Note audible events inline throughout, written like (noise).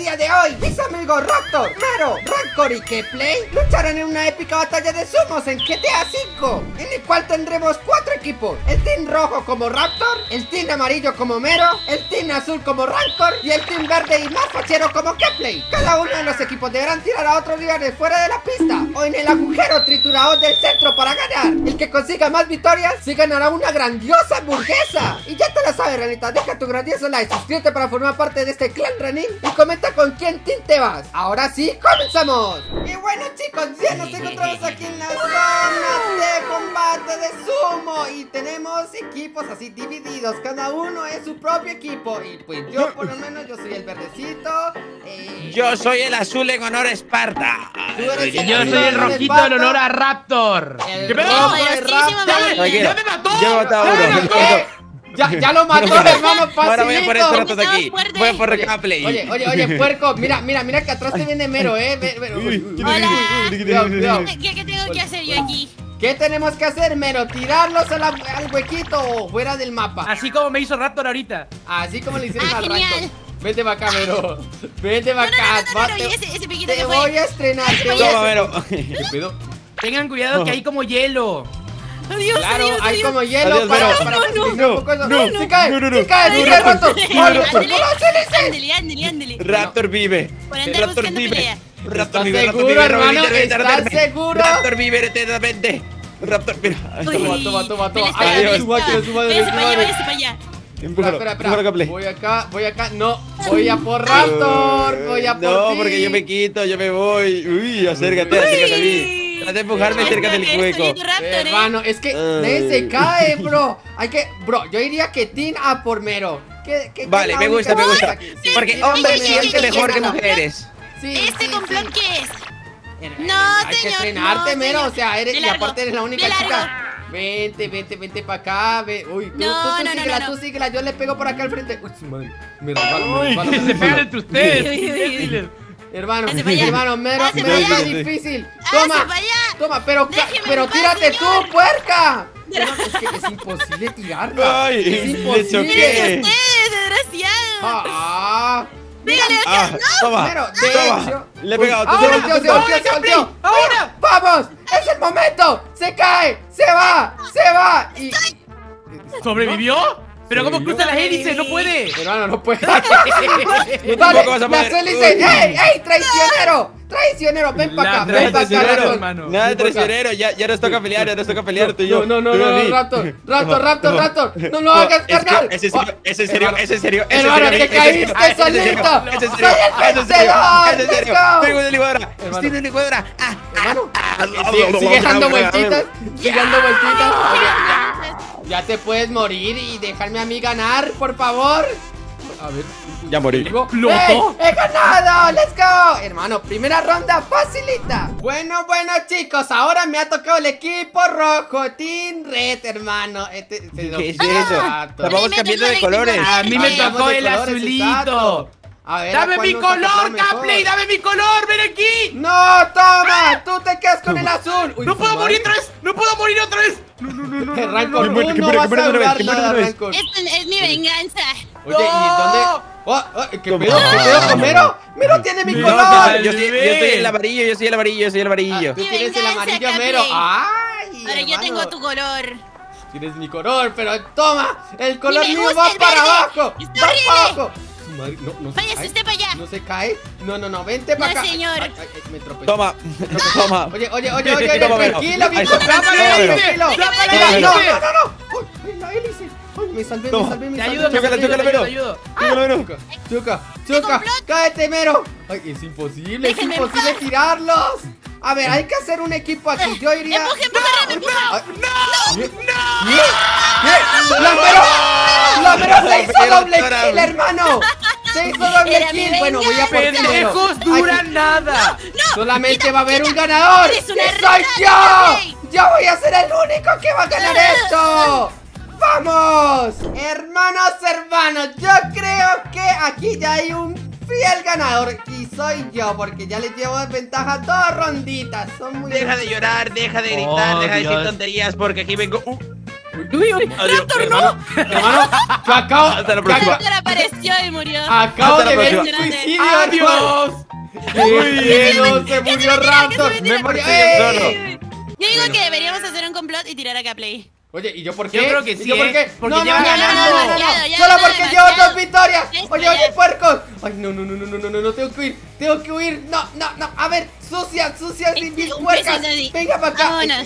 día de hoy, amigos Raptor, Mero, Rancor y Keplay lucharán en una épica batalla de sumos en GTA V, en el cual tendremos cuatro equipos: el Team Rojo como Raptor, el Team Amarillo como Mero, el Team Azul como Rancor y el Team Verde y más fachero como Keplay. Cada uno de los equipos deberán tirar a otros rivales fuera de la pista o en el agujero triturador del centro para ganar. El que consiga más victorias se ganará una grandiosa hamburguesa. Y ya te la sabes, ranita, deja tu grandioso like, suscríbete para formar parte de este clan Ranin y comenta con quién team te Ahora sí, comenzamos. Y bueno chicos, ya nos encontramos aquí en la zona de combate de sumo y tenemos equipos así divididos, cada uno es su propio equipo y pues yo por lo menos yo soy el verdecito. eh, Yo soy el azul en honor a Esparta. Yo soy el rojito en honor a Raptor. el ¿Qué pedo? Raptor. ¡Ya me mató! Ya me mató ¡Ya. Ya, lo mató, hermano, Ahora voy a poner facilito. estos ratos aquí. Voy a por Oye, Recaplay. Oye, oye, oye, puerco, mira, mira, mira que atrás te viene Mero, eh. Hola. cuidado, cuidado. ¿Qué, qué tengo que hacer yo aquí? ¿Qué tenemos que hacer, Mero? ¿Tirarlos a la- al huequito o fuera del mapa? Así como me hizo Raptor ahorita. Así como le hicieron Ah, al genial. Ranco. Vente para acá, Mero. Vente No, para no, no, acá. no, no, va- no, te- y ese, ese piquito Te que voy fue. a estrenar, te voy Toma, a... Vero. ¿Qué pedo? Tengan cuidado que hay como hielo. Adiós, Claro, adiós, hay adiós. como hielo Adiós, para, Vero. para No, facilitar no, un poco eso. no, ¡Se cae! no, no, no. ¡Se cae! ¡Se cae, Raptor. Raptor! Ay, ¡Ay, Raptor. Vive. Por andar Raptor buscando vive. pelea. Raptor ¿Estás vive. Raptor vive. hermano? ¿Estás seguro? Raptor vive eternamente. Raptor, mira. Toma, toma, toma, toma. Adiós. para allá, súbate. váyase para allá. Empújalo. Espera, espera, espera. Voy acá, voy acá. No, voy a por Raptor. Voy a por No, porque yo me quito, yo me voy. Uy, acércate, acércate a mí. Trata de empujarme cerca del hueco. ¿eh? Hermano, es que nadie se cae, bro. Hay que, bro, yo diría que Tin a por Mero. ¿Qué- qué- qué Vale, me gusta, me gusta. Porque sí, hombre sí, siente sí, mejor que mujeres. ¿Este complot qué es? No, hay que no, Mero. O sea, eres, y aparte eres la única chica. Vente, vente, vente para acá. Ve. Uy, tú, No, tú, tú no, no, síguela, no, no. tú síguela. Yo le pego por acá al frente. Uy, su madre. Me resbalo, me resbalo, me (laughs) resbalo. pegan entre ustedes. Hermano, hermano, Mero, Mero difícil. Toma, toma, pero, pero tírate tú, puerca. Es que es imposible tirarla. Ay, es le imposible. choqué. Ustedes, desgraciado. Ah, Dígale Ah, toma, de toma. hecho- Le he pegado. Ahora, tío, se volteó, se volteó. ¡Ahora! ¡Vamos! ¡Es el momento! ¡Se cae! ¡Se va! ¡Se va! Y... ¿Sobrevivió? ¿Pero cómo ¿Sobrevivió? cruza las hélices? ¡No puede! (laughs) Hermano, no puede. (laughs) Vale, vas a las poder. hélices. Uy. ¡Ey, ey! ¡Traicionero! ¡Traicionero! Ven para acá, ven para acá, hermano. Nada de traicionero, ya, ya nos toca pelear, ya nos toca pelear tú y yo. No, no, no, Raptor, Raptor, Raptor, No. Raptor, no lo hagas cargar. Es en serio, es en serio, Hermano, es en serio. Hermano, serio, te es en serio, caíste es en serio, solito. Es en serio, el es en serio, es en serio. go. Tengo una licuadora, Hermano. en una licuadora. Ah, Hermano, ah, sigue, dando vueltitas, sigue dando vueltitas. Ya, te puedes morir y dejarme a mí ganar, por favor. A ver. Ya morí. ¿Explotó? ¡Ey! ¡He ganado! ¡Let's go! Hermano, primera ronda facilita. Bueno, bueno, chicos, ahora me ha tocado el equipo rojo, Team Red, hermano. Este, se lo- ¿Qué es eso? Vamos A mí me cambiando de tocó el colores. A mí me tocó el colores, azulito. exacto. A ver, ¿a ¡Dame mi color? Capley! ¡Dame mi color! ¡Ven aquí! ¡No, toma! ¡Tú te quedas con el azul! Uy, ¡No puedo madre. morir otra vez! ¡No puedo morir otra vez! No, no, no, no, no, Rancor, no, tú no vas a lograr nada. Rancor. Esta es mi venganza. Oye, ¿y ¡No! dónde? Oh, oh, ¿Qué pedo? ¿Qué pedo con Mero? ¡Mero tiene mi No, color! no, Yo soy, el amarillo, yo soy el amarillo, yo soy el amarillo. Tú Mi tienes el amarillo. Mero. ¡Ay! Ahora yo tengo tu color. Tienes mi color, pero toma, el color mío va para abajo. Va para abajo. Su madre, no, no se Váyase cae. usted para allá. No se cae. No, no, no, vente para No, acá. señor. Ay, ay, ay, me tropecé. Toma, (laughs) toma. Oye, oye, oye, oye, oye, Toma, tranquilo, viejo, está. tranquilo, Mero. no, no, no, no. Uy, la hélice. Uy, me salvé, me salvé, me Te salvé. ayudo, me Chócala, chócala, te Mero. ayudo. Dímelo, Mero. Chuca, chuca, cállate, Mero. Ay, es imposible, es imposible tirarlos. A ver, hay que hacer un equipo aquí. Yo iría. ¿qué? ¿Qué? ¿Qué? ¡La Mero! ¡La Mero se hizo doble kill, hermano! ¡Se hizo doble kill! Bueno, voy a por. ¡Pendejos duran nada! Solamente quita, va a haber un ganador. ¡Y soy yo! ¡Yo voy a ser el único que va a ganar esto! ¡Vamos! Hermanos, hermanos, yo creo que aquí ya hay un fiel ganador y soy yo porque ya les llevo ventaja dos ronditas. Son muy Deja de llorar, deja de gritar, Oh, deja de decir Dios. tonterías porque aquí vengo. Uh, Uy, uy, Adiós. Hermano, que acabo, Hasta la próxima. apareció y murió. acabo Hasta de ver un suicidio. ¡Adiós! ¡Qué feo! Se murió Raptor. Me morí yo solo. Yo digo que deberíamos hacer un complot y tirar acá Play. Oye, ¿y yo por qué? Yo creo que sí. ¿Y yo por qué? Porque no, lleva no, ganando. Solo porque llevo dos victorias. Oye, oye, puercos. Ay, no, no, no, no, no, no, no, tengo que huir. Tengo que huir. No, no, no. A ver, sucias, sucias sin mis puercas. Venga para acá.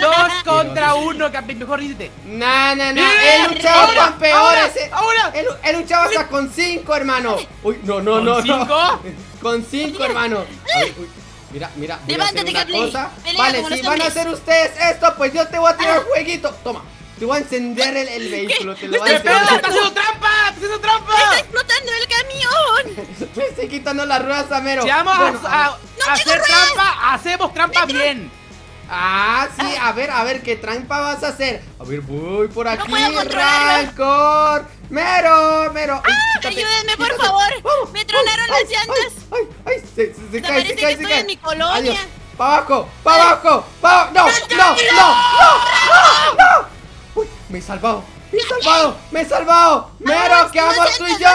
Dos contra uno, campeón. Mejor ríndete. No, no, no. He luchado con peores. Ahora. He luchado hasta con cinco, hermano. Uy, no, no, no. ¿Con cinco? Con cinco, hermano. Uy, uy. Mira, mira, voy a hacer una cosa. Pelea Vale, si van a hacer ustedes esto, pues yo te voy a tirar un jueguito. Toma, te voy a encender el, el vehículo, (laughs) te lo voy a ¡Espera, encender. está haciendo trampa! ¡Está haciendo trampa! ¡Está explotando el camión! (laughs) Me estoy quitando las ruedas a Mero. Si vamos Bueno, a, a- ver. a hacer trampa, hacemos trampa bien. Ah, sí, a ver, a ver, ¿qué trampa vas a hacer? A ver, voy por aquí, controlarlo. Rancor. Mero, Mero. Ay, quítate, ayúdenme, por favor. Vamos, Me tronaron ay, las llantas. Ay, ay, ay, se, se, se cae, parece se que cae, se estoy cae. en mi colonia. Adiós. Pa' abajo, pa' abajo, pa' abajo. No, no, no, no, no, no. Uy, me he salvado, me he salvado, me he salvado. Mero, que vamos no tú y yo.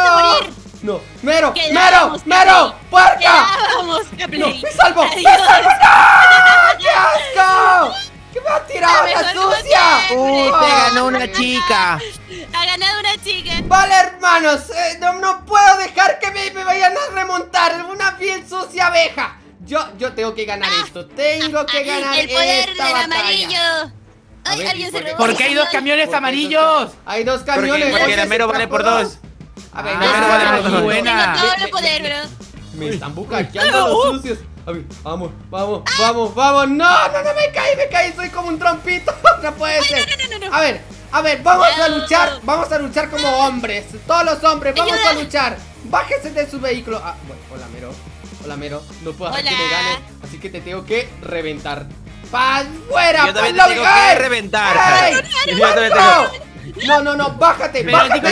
No, Mero, Mero, Mero, puerca. Vamos, No, me salvo, me salvo, no, qué asco. (laughs) ¿Qué me ha tirado La sucia? Uy, te ganó una chica. Ha ganado una chica. Vale, hermanos, eh, no, no puedo dejar que me, me vayan a remontar una piel sucia abeja. Yo, yo tengo que ganar esto, tengo que (laughs) ganar El poder esta del batalla. amarillo. Ay, ver, alguien ¿y se por qué? robó. ¿Por qué hay dos camiones ¿Por qué amarillos? Hay dos camiones. porque el mero se vale por dos. A ver, Ah, no, mero vale por no, dos. no, buena. Tengo todo Me- el poder, bro. Me están bucaqueando los sucios. A ver, vamos, vamos, vamos, vamos. No, no, no me caí, me caí. Soy como un trompito. (laughs) No puede ser. no, no, no, no. A ver, a ver, vamos a luchar. Vamos a luchar como hombres. Todos los hombres, vamos a luchar. Bájese de su vehículo. Ah, bueno, hola, Mero. Hola, Mero. No puedo hacer que me gane. Así que te tengo que reventar. ¡Pa' fuera! Yo también te tengo que reventar. ¡Ey! Yo también ¡Marco! tengo- No, no, no, bájate, Pero bájate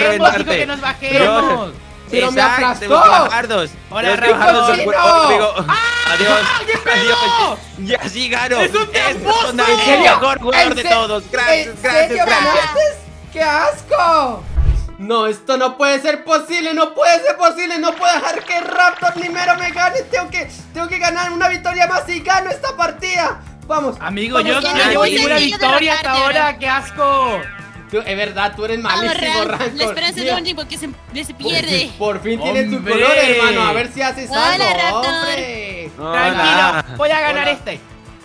reventarte. que nos bajemos. Pero- me aplastó. bajarnos. Hola, cuerpo, amigo. Adiós. ¿qué pedo? Adiós. Y así gano. ¡Es un tramposo! es ¿En el mejor jugador ¿En de todos. Gracias, ¿En gracias, gracias. ¡Qué asco! No, esto no puede ser posible, no puede ser posible, no puedo dejar que Raptor ni Mero me gane. Tengo que, tengo que ganar una victoria más y gano esta partida. Vamos. Amigo, vamos, yo no llevo ninguna victoria hasta ahora. ¡Qué asco! Tú- es verdad, tú eres malísimo. Rancor. La esperanza Mira, de un tipo que se, pierde. Por fin tienes tu color, hermano. A ver si haces Hola, algo, Raptor. hombre. Tranquilo, voy a ganar Hola. este.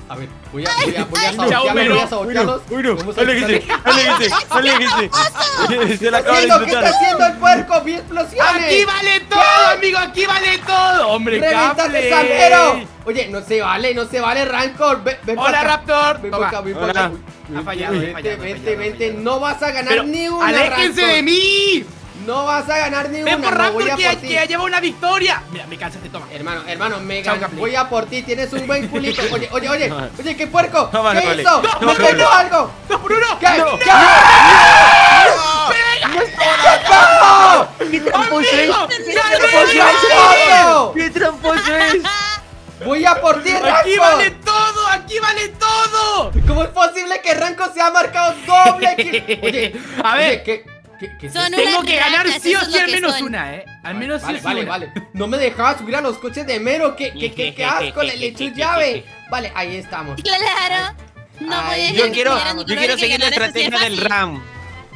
A ver, voy a, voy a, voy a Chao, voy a sabotearlos. Vamos a Aléjese, quitarle- aléjese, aléjese. Se la acaba de haciendo? ¿Qué está haciendo el puerco? ¡Vi explosiones! ¡Aquí vale todo, amigo! ¡Aquí vale todo! ¡Hombre, ¡Reventate! Oye, no se vale, no se vale, Rancor. Ven, ven Hola, acá. Raptor. Ven Toma. acá, ven Hola. para acá. Ha fallado, vente, ha fallado, ha vente, fallado, vente. ha fallado. No vas a ganar Pero, ni una, ¡Aléjense de mí! No vas a ganar ni ¡Ven una. por no voy Raptor a que, por ti. que ya lleva una victoria! Mira, me cansaste, toma. Hermano, hermano, me voy a por ti, tienes un buen culito. Oye, oye, oye, oye, qué puerco. No, ¿Qué vale. hizo? No, ¡Me no, pegó no. algo! ¡No, Bruno! ¿Qué? No. ¿Qué? ¡No! ¿Qué tramposo es? ¡Tramposo! ¿Qué tramposo es? Voy a por ti, ¡Aquí Ranco. vale! ¡Aquí vale todo! ¿Cómo es posible que Ranco se ha marcado doble? (laughs) Oye, A oye, ver. ¿qué, qué, qué es Son? Tengo que ganar ratas, sí o sí al menos son. una, ¿eh? Al menos sí Vale, o sí vale, una. vale. No me dejaba subir a los coches de Mero. ¿Qué, qué, qué, qué asco? Le, le echó llave. Vale, ahí estamos. Claro. No Ay, voy a Yo dejar quiero, yo quiero seguir la estrategia del. RAM.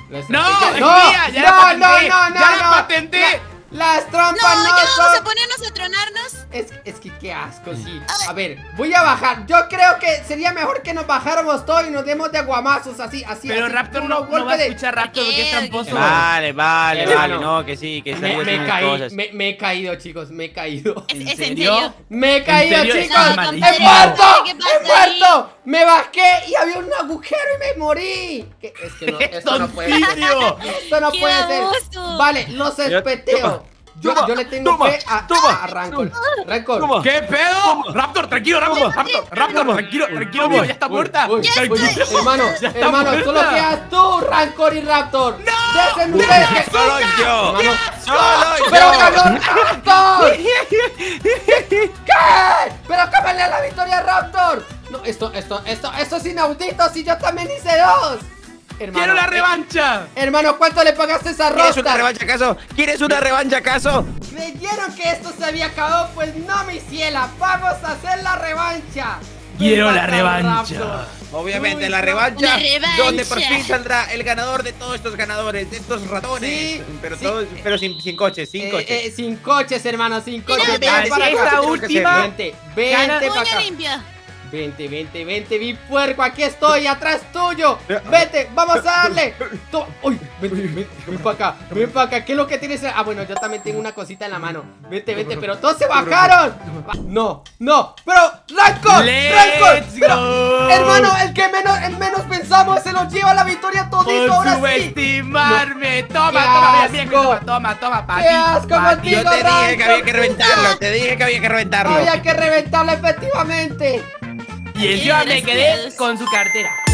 La ¡No! estrategia- ¡Es no, no, patenté! no, no, ¡Ya no, la patenté! La- las trampas No, no, ya vamos son. a ponernos a tronarnos. Es, es que qué asco, sí. A ver, voy a bajar. Yo creo que sería mejor que nos bajáramos todos y nos demos de aguamazos así, así. Pero así, Raptor no, no va a de- escuchar Raptor porque es tramposo. Vale, vale, vale. No, que sí, que Me, me caí, cosas. me, me he caído, chicos, me he caído. Es, ¿En es en serio? serio. Me he caído, chicos. Estás ¡He muerto! ¿Qué pasa ¡He muerto! Me bajé y había un agujero y me morí. ¿Qué? Es que no, (laughs) esto no puede ser. Esto no ¡Qué puede ser. Vale, los espeteo. Yo, toma, yo le tengo toma, fe a, toma, a Rancor. Rancor. Toma. ¿Qué pedo? Raptor, tranquilo, Raptor, Toma. Raptor, Raptor, Toma. tranquilo, tranquilo, Toma. amigo, ya está muerta. uy, Tranquilo. uy, hermano, Ya está hermano, muerta. solo quedas tú, Rancor y Raptor. ¡No! ¡Dejen ustedes que Solo yo. Hermano, Solo ¡Pero yo. ganó Raptor! ¿Qué? ¡Pero cámbiale la victoria a Raptor! No, esto, esto, esto, esto es inaudito si yo también hice dos. Hermano, ¡Quiero la eh, revancha! Hermano, ¿cuánto le pagaste a esa ¿Quieres una revancha acaso? ¿Quieres una revancha acaso? ¿Creyeron que esto se había acabado? Pues no, mi ciela. Vamos a hacer la revancha. Quiero la revancha. Raptor. Obviamente Uy, la no. revancha, donde por fin saldrá el ganador de todos estos ganadores, de estos ratones. Sí, pero sí. todos, pero sin, sin coches, sin Eh, coches. eh, sin coches, hermano, sin coches. Mira, Ven Así para esta acá. última. Vente, vente para acá. Vente, vente, vente, mi puerco, aquí estoy, atrás tuyo. Vete, vamos a darle. (laughs) To- Uy, vente, ven, ven para acá, ven para acá. ¿Qué es lo que tienes? Ah, bueno, yo también tengo una cosita en la mano. Vente, vente, pero todos se bajaron. No, no, pero Rancor, Rancor. Hermano, el que menos, el menos pensamos se nos lleva la victoria todito. Por Ahora sí. Toma, ¡Qué toma, mira, toma, toma, toma, pa' ¡Qué ti, asco pa' contigo! Yo te dije que había que Rancor. reventarlo, te dije que había que reventarlo. Había que reventarla efectivamente. Y encima me quedé con su cartera.